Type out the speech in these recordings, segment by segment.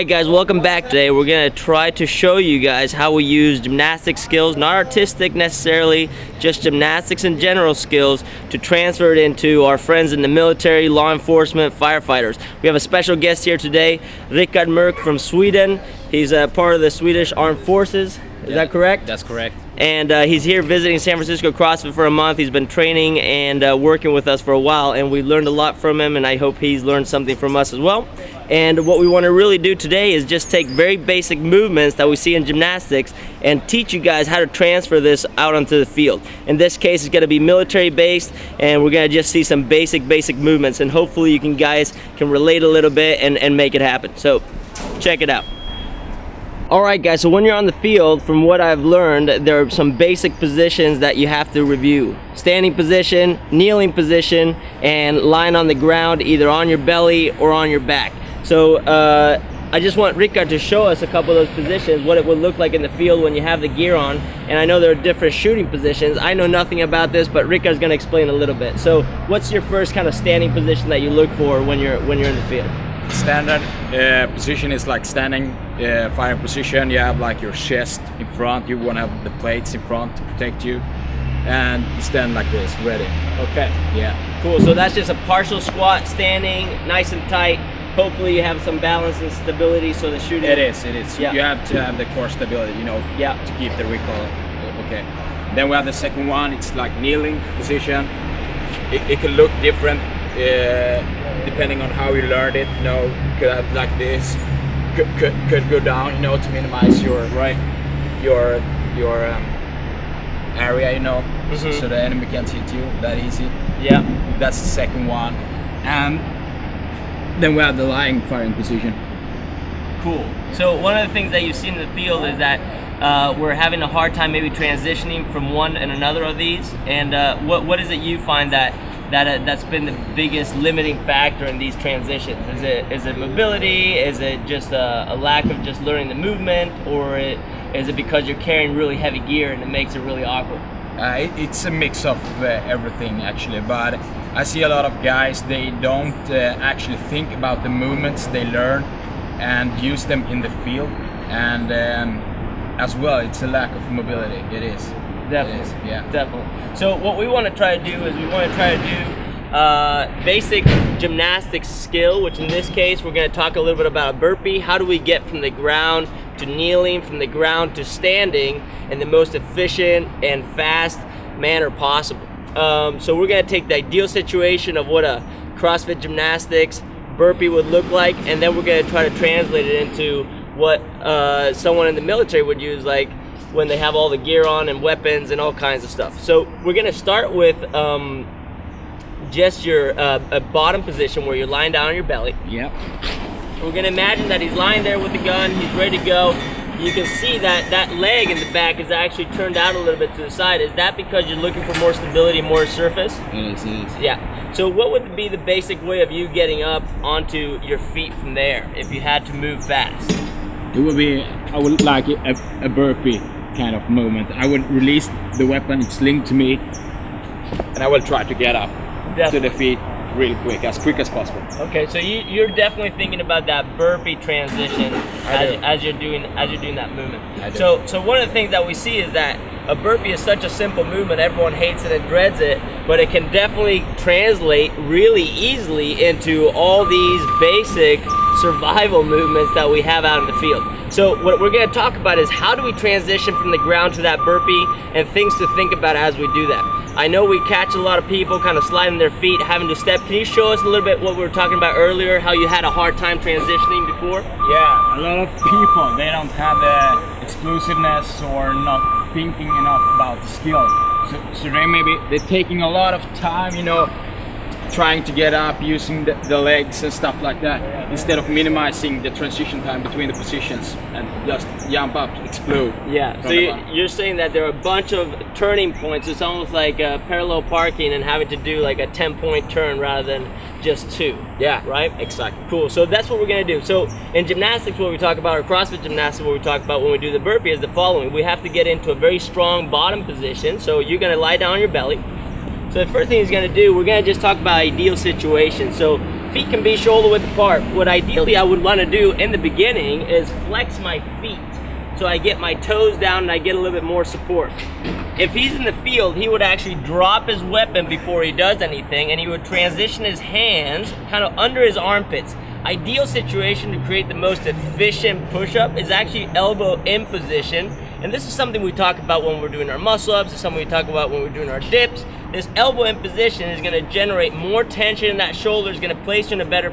All right, guys, welcome back. Today we're gonna try to show you guys how we use gymnastic skills, not artistic necessarily, just gymnastics and general skills to transfer it into our friends in the military, law enforcement, firefighters. We have a special guest here today, Rickard Merk from Sweden. He's a part of the Swedish Armed Forces. Is Yeah, that correct? That's correct. and uh, he's here visiting San Francisco CrossFit for a month. He's been training and uh, working with us for a while, and we learned a lot from him, and I hope he's learned something from us as well. And what we want to really do today is just take very basic movements that we see in gymnastics and teach you guys how to transfer this out onto the field. In this case, it's going to be military based, and we're going to just see some basic, basic movements, and hopefully you can guys can relate a little bit and, and make it happen. So check it out. All right, guys, so when you're on the field, from what I've learned, there are some basic positions that you have to review. Standing position, kneeling position, and lying on the ground, either on your belly or on your back. So uh, I just want Rickard to show us a couple of those positions, what it would look like in the field when you have the gear on. And I know there are different shooting positions. I know nothing about this, but Rickard's gonna explain a little bit. So what's your first kind of standing position that you look for when you're, when you're in the field? Standard uh, position is like standing uh, firing position. You have like your chest in front. You want to have the plates in front to protect you, and you stand like this, ready. Okay. Yeah. Cool, so that's just a partial squat, standing, nice and tight. Hopefully you have some balance and stability so the shooting... It is. It is. Yeah. You have to have the core stability. You know. Yeah. To keep the recoil. Okay. Then we have the second one. It's like kneeling position. It, it can look different uh, depending on how you learned it. You know, could have like this. Could, could, could go down. You know, to minimize your Right. your your um, area, you know, Mhm. so the enemy can't hit you that easy. Yeah. That's the second one, and then we have the lying firing position. Cool. So one of the things that you've seen in the field is that uh, we're having a hard time maybe transitioning from one and another of these. And uh, what what is it you find that that uh, that's been the biggest limiting factor in these transitions? Is it is it mobility? Is it just a, a lack of just learning the movement, or it, is it because you're carrying really heavy gear and it makes it really awkward? Uh, it, it's a mix of uh, everything actually, but I see a lot of guys they don't uh, actually think about the movements they learn and use them in the field, and um, as well, it's a lack of mobility. It is. Definitely. It is, yeah. Definitely. So what we want to try to do is we want to try to do uh, basic gymnastics skill, which in this case we're going to talk a little bit about a burpee. How do we get from the ground to kneeling, from the ground to standing in the most efficient and fast manner possible? Um, so we're going to take the ideal situation of what a CrossFit gymnastics burpee would look like, and then we're going to try to translate it into what uh, someone in the military would use, like when they have all the gear on and weapons and all kinds of stuff. So we're gonna start with um, just your uh, a bottom position where you're lying down on your belly. Yep. We're gonna imagine that he's lying there with the gun, he's ready to go. You can see that that leg in the back is actually turned out a little bit to the side. Is that because you're looking for more stability, more surface? It is. It is. Yeah. So what would be the basic way of you getting up onto your feet from there if you had to move fast? It would be, I would like a, a burpee kind of moment. I would release the weapon, it's linked to me, and I will try to get up to the feet real quick, as quick as possible. Okay, so you, you're definitely thinking about that burpee transition as, as you're doing as you're doing that movement. So so one of the things that we see is that a burpee is such a simple movement. Everyone hates it and dreads it, but it can definitely translate really easily into all these basic survival movements that we have out in the field. So what we're going to talk about is how do we transition from the ground to that burpee and things to think about as we do that. I know we catch a lot of people kind of sliding their feet, having to step. Can you show us a little bit what we were talking about earlier, how you had a hard time transitioning before? Yeah, a lot of people they don't have the explosiveness or not thinking enough about the skill. So, so they maybe they're taking a lot of time, you know, trying to get up using the, the legs and stuff like that, instead of minimizing the transition time between the positions and just jump up, explode. Yeah, so you, you're saying that there are a bunch of turning points. It's almost like uh, parallel parking and having to do like a 10 point turn rather than just two. Yeah, Right? exactly. Cool. So that's what we're gonna do. So in gymnastics, what we talk about, or CrossFit gymnastics, what we talk about when we do the burpee is the following: we have to get into a very strong bottom position. So you're gonna lie down on your belly. So the first thing he's gonna do, we're gonna just talk about ideal situation. So feet can be shoulder width apart. What ideally I would want to do in the beginning is flex my feet so I get my toes down and I get a little bit more support. If he's in the field, he would actually drop his weapon before he does anything and he would transition his hands kind of under his armpits. Ideal situation to create the most efficient push-up is actually elbow in position. And this is something we talk about when we're doing our muscle ups, it's something we talk about when we're doing our dips. This elbow in position is gonna generate more tension in that shoulder, is gonna place you in a better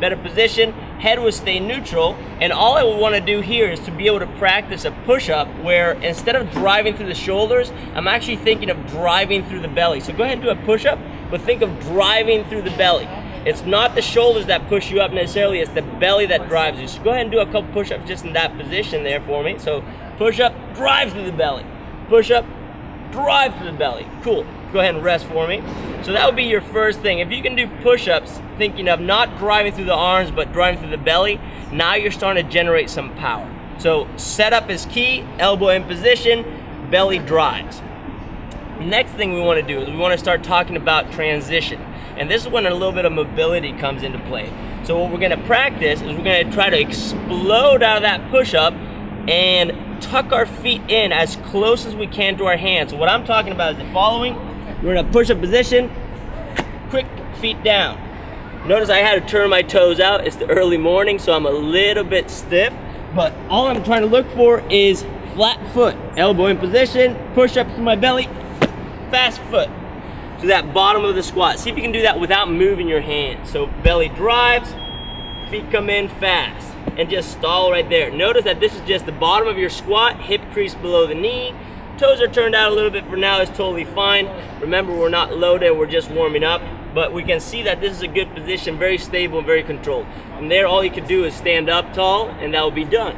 better position, head will stay neutral, and all I would wanna do here is to be able to practice a push-up where instead of driving through the shoulders, I'm actually thinking of driving through the belly. So go ahead and do a push-up, but think of driving through the belly. It's not the shoulders that push you up necessarily, it's the belly that drives you. So go ahead and do a couple push-ups just in that position there for me. So push up, drive through the belly. Push up, drive through the belly. Cool. Go ahead and rest for me. So that would be your first thing. If you can do push-ups, thinking of not driving through the arms, but driving through the belly, now you're starting to generate some power. So setup is key, elbow in position, belly drives. Next thing we wanna do is we wanna start talking about transition. And this is when a little bit of mobility comes into play. So what we're gonna practice is we're gonna try to explode out of that push-up and tuck our feet in as close as we can to our hands. So what I'm talking about is the following. We're in a push-up position, quick feet down. Notice I had to turn my toes out. It's the early morning, so I'm a little bit stiff. But all I'm trying to look for is flat foot. Elbow in position, push up through my belly, fast foot to that bottom of the squat. See if you can do that without moving your hands. So belly drives, feet come in fast, and just stall right there. Notice that this is just the bottom of your squat, hip crease below the knee, Toes are turned out a little bit for now, it's totally fine. Remember, we're not loaded, we're just warming up. But we can see that this is a good position, very stable and very controlled. From there, all you can do is stand up tall, and that will be done.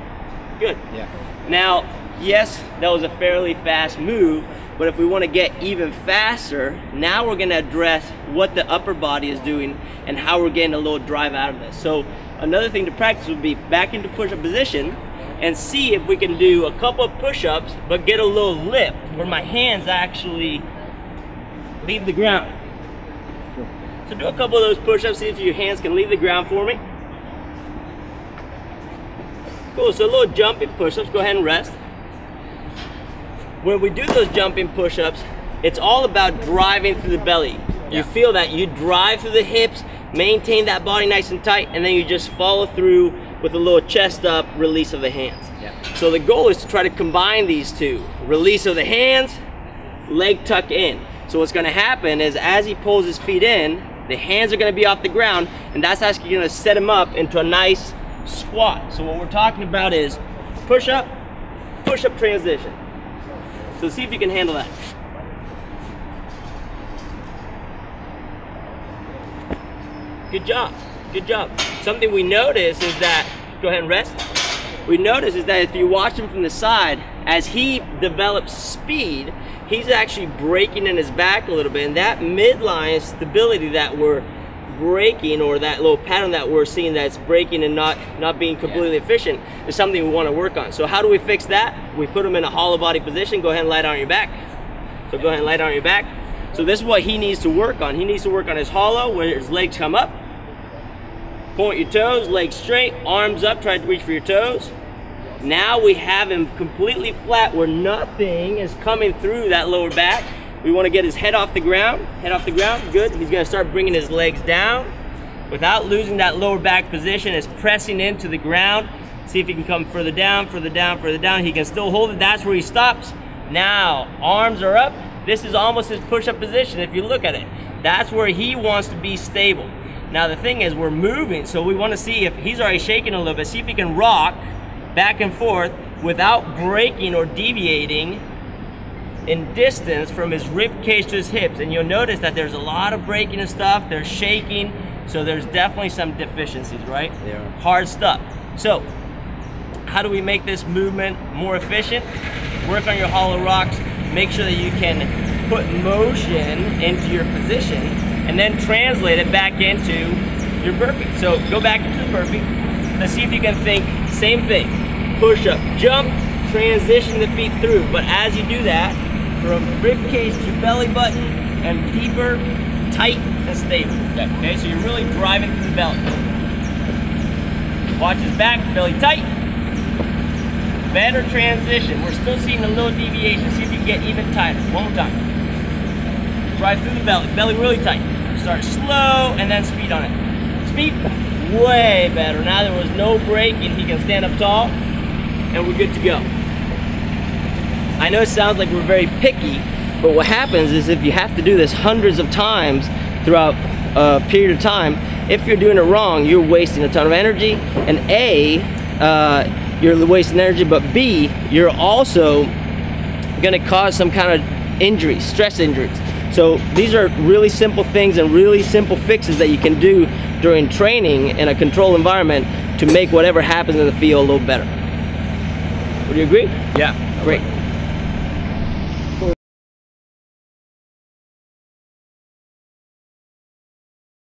Good. Yeah. Now, yes, that was a fairly fast move, but if we want to get even faster, now we're going to address what the upper body is doing and how we're getting a little drive out of this. So another thing to practice would be back into push-up position, and see if we can do a couple of push-ups, but get a little lift where my hands actually leave the ground. So do a couple of those push-ups, see if your hands can leave the ground for me. Cool, so a little jumping push-ups, go ahead and rest. When we do those jumping push-ups, it's all about driving through the belly. You feel that, you drive through the hips, maintain that body nice and tight, and then you just follow through with a little chest up, release of the hands. Yeah. So the goal is to try to combine these two. Release of the hands, leg tuck in. So what's gonna happen is as he pulls his feet in, the hands are gonna be off the ground, and that's actually gonna set him up into a nice squat. So what we're talking about is push up, push up transition. So see if you can handle that. Good job, good job. Something we notice is that, go ahead and rest. We notice is that if you watch him from the side, as he develops speed, he's actually breaking in his back a little bit. And that midline stability that we're breaking or that little pattern that we're seeing that's breaking and not, not being completely efficient is something we want to work on. So how do we fix that? We put him in a hollow body position. Go ahead and lie down on your back. So go ahead and lie down on your back. So this is what he needs to work on. He needs to work on his hollow where his legs come up. Point your toes, legs straight, arms up, try to reach for your toes. Now we have him completely flat where nothing is coming through that lower back. We want to get his head off the ground, head off the ground, good. He's gonna start bringing his legs down without losing that lower back position, is pressing into the ground. See if he can come further down, further down, further down. He can still hold it, that's where he stops. Now, arms are up. This is almost his push-up position if you look at it. That's where he wants to be stable. Now the thing is we're moving, so we wanna see if he's already shaking a little bit, see if he can rock back and forth without breaking or deviating in distance from his rib cage to his hips. And you'll notice that there's a lot of breaking and stuff, there's shaking, so there's definitely some deficiencies, right? Yeah. Hard stuff. So, how do we make this movement more efficient? Work on your hollow rocks, make sure that you can put motion into your position, and then translate it back into your burpee. So go back into the burpee. Let's see if you can think, same thing. Push up, jump, transition the feet through. But as you do that, from rib cage to belly button and deeper, tight and stable. Okay, so you're really driving through the belly. Watch his back, belly tight. Better transition. We're still seeing a little deviation. See if you can get even tighter. One more time. Drive through the belly. Belly really tight. Start slow and then speed on it. Speed, way better. Now there was no breaking. He can stand up tall and we're good to go. I know it sounds like we're very picky, but what happens is if you have to do this hundreds of times throughout a period of time, if you're doing it wrong, you're wasting a ton of energy. And A, uh, you're wasting energy, but B, you're also gonna cause some kind of injuries, stress injuries. So these are really simple things and really simple fixes that you can do during training in a controlled environment to make whatever happens in the field a little better. Would you agree? Yeah. Great.